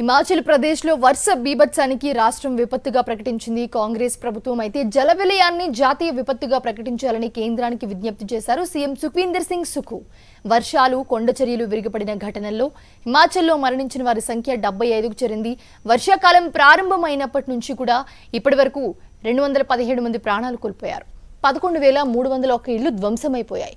హిమాచల్ ప్రదేశ్లో వరుస బీభత్సానికి రాష్ట్రం విపత్తుగా ప్రకటించింది. కాంగ్రెస్ ప్రభుత్వం అయితే జల విలయాన్ని జాతీయ విపత్తుగా ప్రకటించాలని కేంద్రానికి విజ్ఞప్తి చేశారు సీఎం సుఖీందర్ సింగ్ సుఖు. వర్షాలు కొండచర్యలు విరిగిపడిన ఘటనల్లో హిమాచల్లో మరణించిన వారి సంఖ్య డెబ్బై ఐదుకు చేరింది. వర్షాకాలం ప్రారంభమైనప్పటి నుంచి కూడా ఇప్పటి వరకు రెండు వందల పదిహేడు మంది ప్రాణాలు కోల్పోయారు. పదకొండు వేల మూడు వందల ఒక ఇళ్ళు ధ్వంసమైపోయాయి.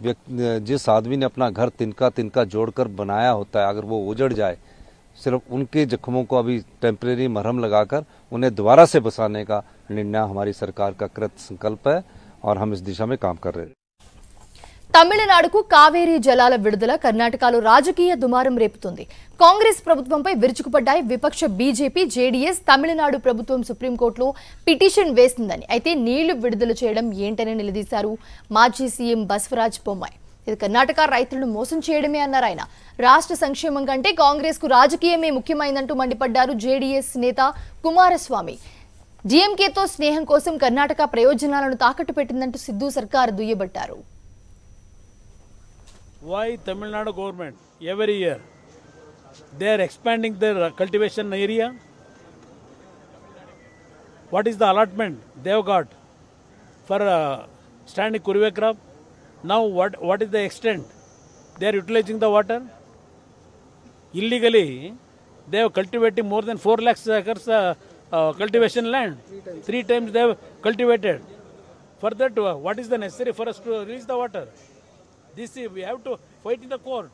व्यक्ति, जिस आदमी ने अपना घर तिनका तिनका जोड़कर बनाया होता है, अगर वो उजड़ जाए, सिर्फ़ उनके जख्मों को अभी टेम्परेरी मरहम लगाकर उन्हें दोबारा से बसाने का निर्णय हमारी सरकार का कृत संकल्प है और हम इस दिशा में काम कर रहे हैं। తమిళనాడుకు కావేరీ జలాల విడుదల కర్ణాటకలో రాజకీయ దుమారం రేపుతుంది. కాంగ్రెస్ ప్రభుత్వంపై విరుచుకుపడ్డాయి విపక్ష బీజేపీ జేడీఎస్ తమిళనాడు ప్రభుత్వం సుప్రీంకోర్టులో పిటిషన్ వేసిందని. అయితే నీళ్ళు విడుదల చేయడం ఏంటని నిలదీశారు మాజీ సీఎం బస్వరాజ్ బొమ్మాయి. ఇది కర్ణాటక రైతులను మోసం చేయడమే అన్నారు ఆయన. రాష్ట్ర సంక్షేమం కంటే కాంగ్రెస్కు రాజకీయమే ముఖ్యమైందంటూ మండిపడ్డారు జేడీఎస్ నేత కుమారస్వామి. డీఎంకేతో స్నేహం కోసం కర్ణాటక ప్రయోజనాలను తాకట్టు పెట్టిందంటూ సిద్ధు సర్కార్ దుయ్యబట్టారు. Why Tamil Nadu government every year they are expanding their cultivation area. What is the allotment they have got for uh, standing Kurive crop? Now what what is the extent they are utilizing the water? Illegally, they have cultivated more than four lakhs acres uh, uh, cultivation land. Three times they have cultivated. For that, uh, what is the necessary for us to release the water? This we have to fight in the court.